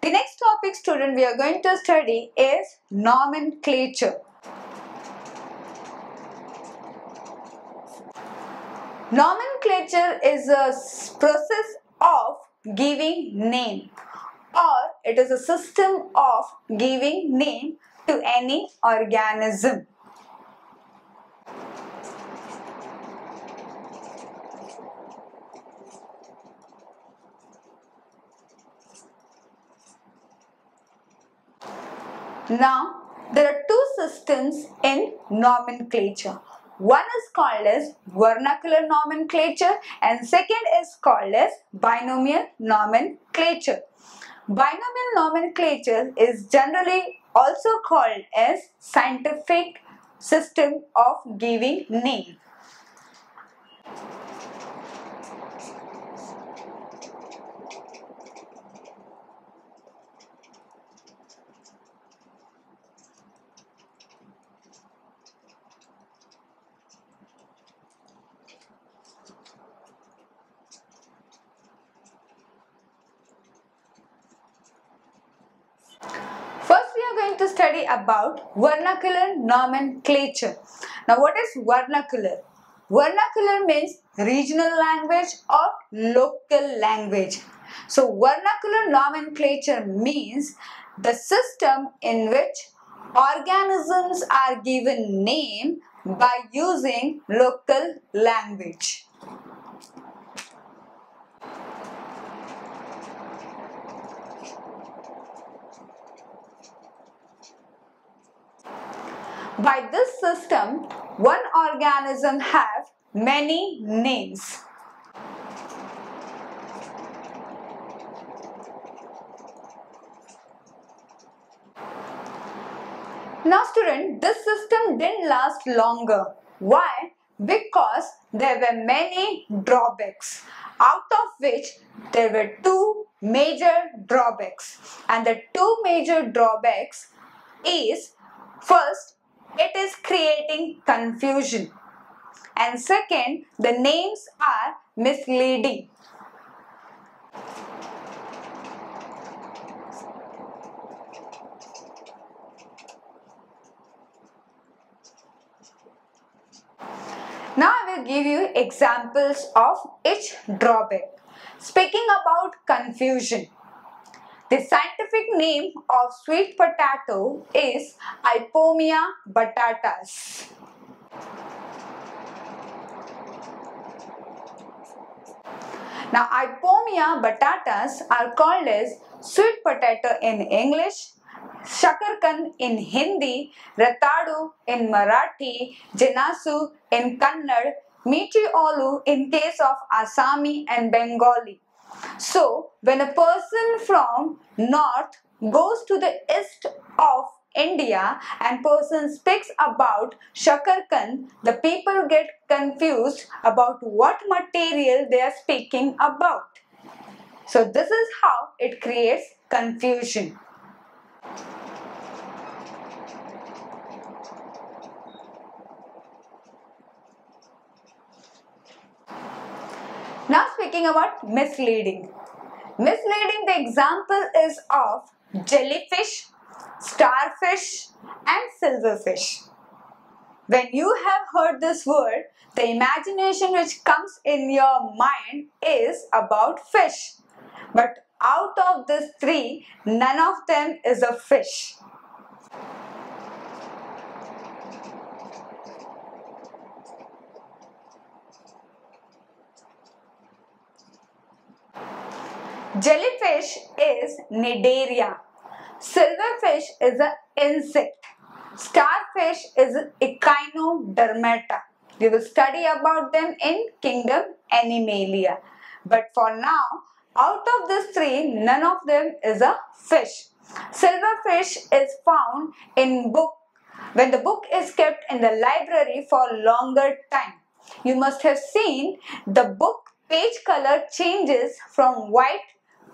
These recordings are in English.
The next topic student we are going to study is nomenclature. Nomenclature is a process of giving name or it is a system of giving name to any organism. Now, there are two systems in nomenclature. One is called as vernacular nomenclature and second is called as binomial nomenclature. Binomial nomenclature is generally also called as scientific system of giving name. First, we are going to study about vernacular nomenclature. Now, what is vernacular? Vernacular means regional language or local language. So, vernacular nomenclature means the system in which organisms are given name by using local language. By this system, one organism have many names. Now student, this system didn't last longer. Why? Because there were many drawbacks, out of which there were two major drawbacks. And the two major drawbacks is first, it is creating confusion. And second, the names are misleading. Now I will give you examples of each drawback. Speaking about confusion, the scientific name of sweet potato is Ipomoea batatas. Now, Ipomoea batatas are called as sweet potato in English, Shakarkan in Hindi, Ratadu in Marathi, Jinasu in Kannada, Michi Olu in case of Assami and Bengali. So, when a person from north goes to the east of India and person speaks about Shakarkan, the people get confused about what material they are speaking about. So, this is how it creates confusion. Now speaking about misleading. Misleading the example is of jellyfish, starfish and silverfish. When you have heard this word, the imagination which comes in your mind is about fish. But out of these three, none of them is a fish. Jellyfish is Cnidaria. Silverfish is an insect. Starfish is Echinodermata. We will study about them in kingdom Animalia. But for now, out of these three, none of them is a fish. Silverfish is found in book when the book is kept in the library for longer time. You must have seen the book page color changes from white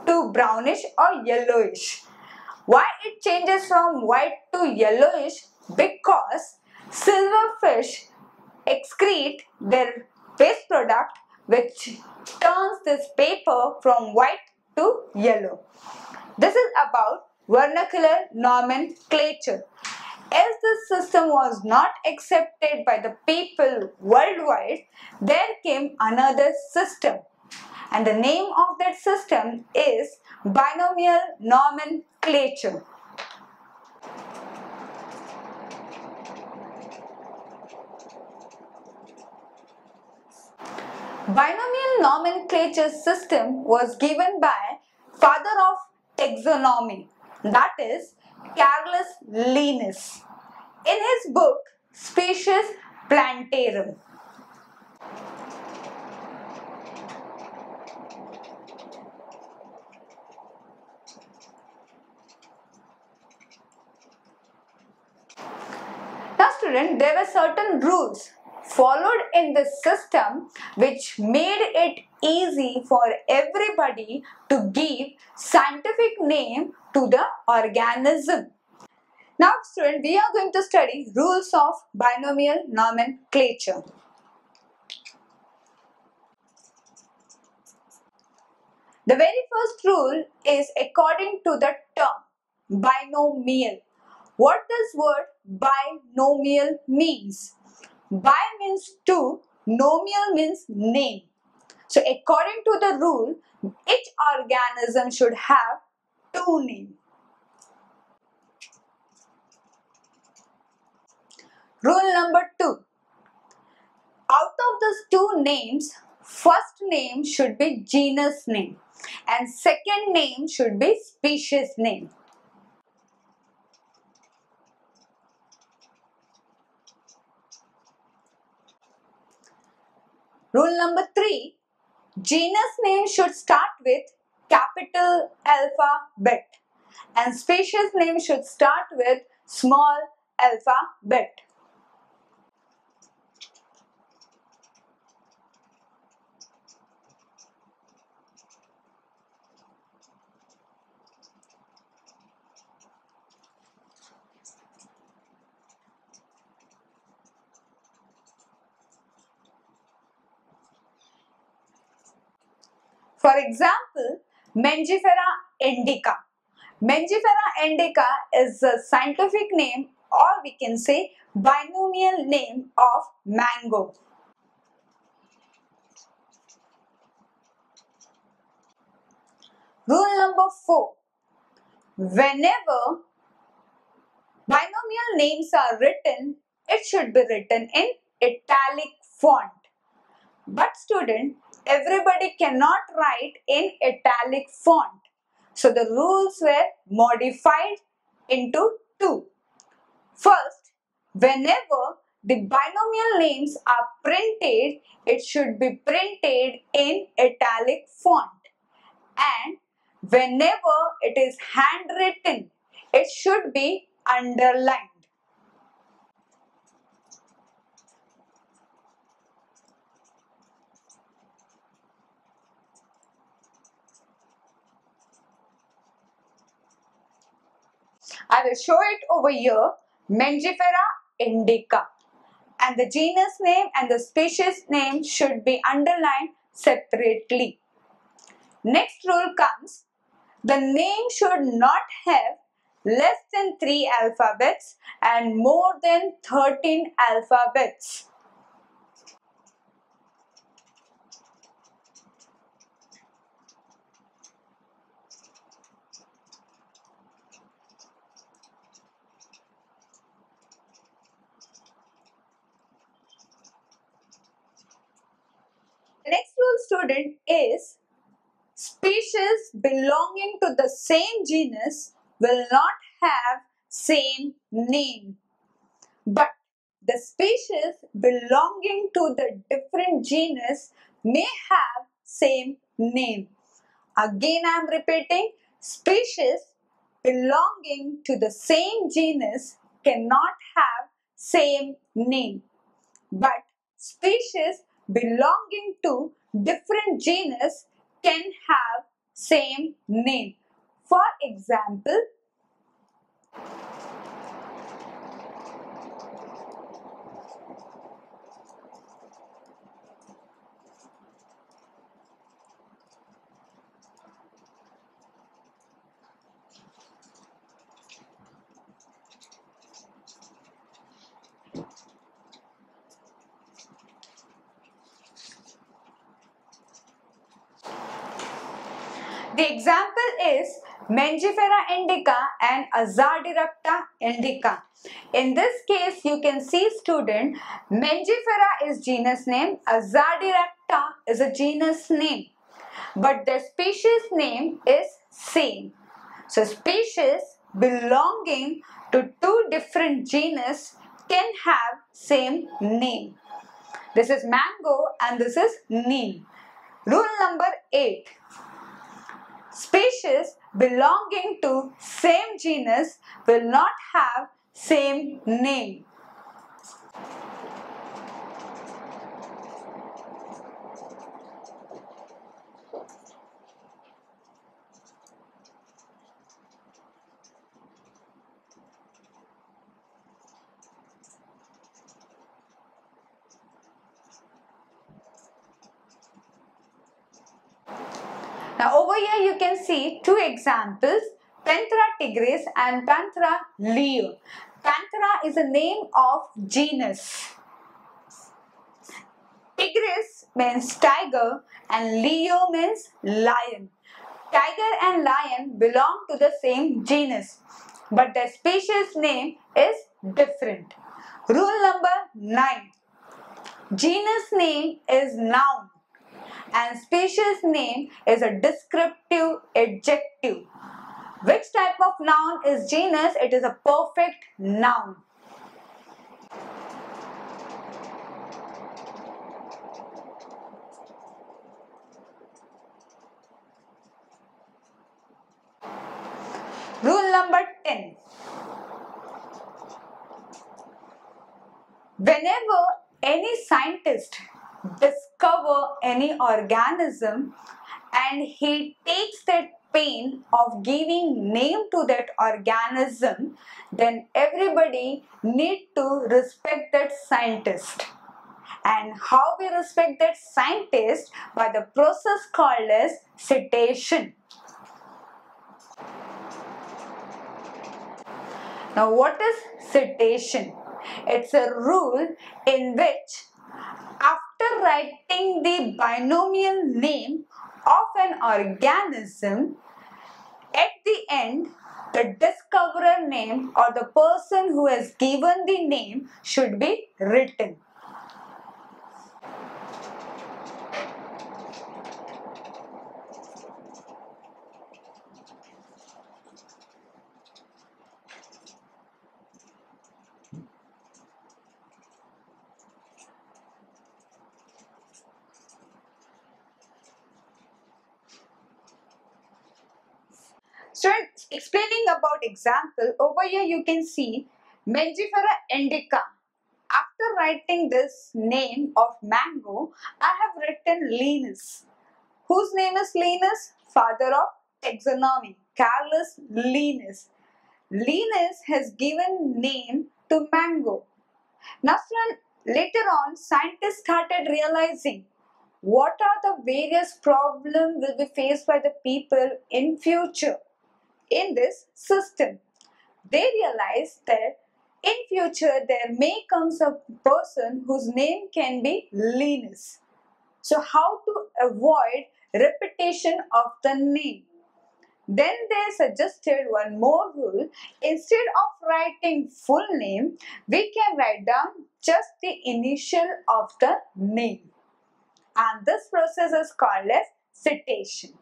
to brownish or yellowish. Why it changes from white to yellowish? Because silverfish excrete their waste product which turns this paper from white to yellow. This is about vernacular nomenclature. As this system was not accepted by the people worldwide, there came another system. And the name of that system is binomial nomenclature. Binomial nomenclature system was given by father of taxonomy that is Carolus Linnaeus in his book Species Plantarum. There were certain rules followed in this system which made it easy for everybody to give scientific name to the organism. Now student, we are going to study rules of binomial nomenclature. The very first rule is according to the term binomial. What does word binomial means? Bi means two, nomial means name. So according to the rule, each organism should have two names. Rule number two. Out of these two names, first name should be genus name and second name should be species name. Rule number three, genus name should start with capital alpha, alphabet and species name should start with small alpha, alphabet. For example, Mangifera indica. Mangifera indica is the scientific name or we can say binomial name of mango. Rule number 4. Whenever binomial names are written, it should be written in italic font. But student, everybody cannot write in italic font. So the rules were modified into two. First, whenever the binomial names are printed, it should be printed in italic font. And whenever it is handwritten, it should be underlined. I will show it over here, Mangifera indica. And the genus name and the species name should be underlined separately. Next rule comes, the name should not have less than 3 alphabets and more than 13 alphabets. Next rule student is species belonging to the same genus will not have same name. But the species belonging to the different genus may have same name. Again I am repeating species belonging to the same genus cannot have same name. But species belonging to different genus can have same name. For example, The example is Mangifera indica and Azadirachta indica. In this case, you can see student, Mangifera is genus name, Azadirachta is a genus name. But the species name is same. So species belonging to two different genus can have same name. This is mango and this is neem. Rule number 8. Species belonging to same genus will not have same name. Now over here you can see two examples Panthera tigris and Panthera leo. Panthera is a name of genus. Tigris means tiger and Leo means lion. Tiger and lion belong to the same genus but the species name is different. Rule number 9. Genus name is noun and species name is a descriptive adjective. Which type of noun is genus? It is a perfect noun. Rule number 10. Whenever any scientist discover any organism and he takes that pain of giving name to that organism then everybody need to respect that scientist. And how we respect that scientist? By the process called as citation now what is citation it's a rule in which writing the binomial name of an organism, at the end, the discoverer name or the person who has given the name should be written. Students, explaining about example, over here you can see Mangifera indica. After writing this name of mango, I have written Linus. Whose name is Linus? Father of taxonomy, Carolus Linus. Linus has given name to mango. Now, student, later on, scientists started realizing what are the various problems will be faced by the people in future in this system. They realize that in future there may comes a person whose name can be Linus. So how to avoid repetition of the name? Then they suggested one more rule. Instead of writing full name, we can write down just the initial of the name. And this process is called as citation.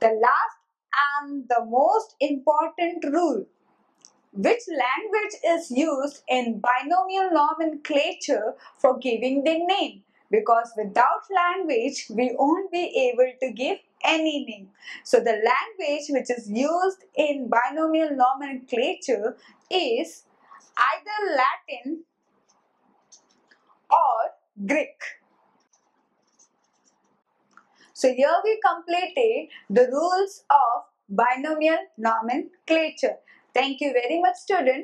The last and the most important rule which language is used in binomial nomenclature for giving the name because without language we won't be able to give any name. So the language which is used in binomial nomenclature is either Latin or Greek. So here we completed the rules of binomial nomenclature. Thank you very much student.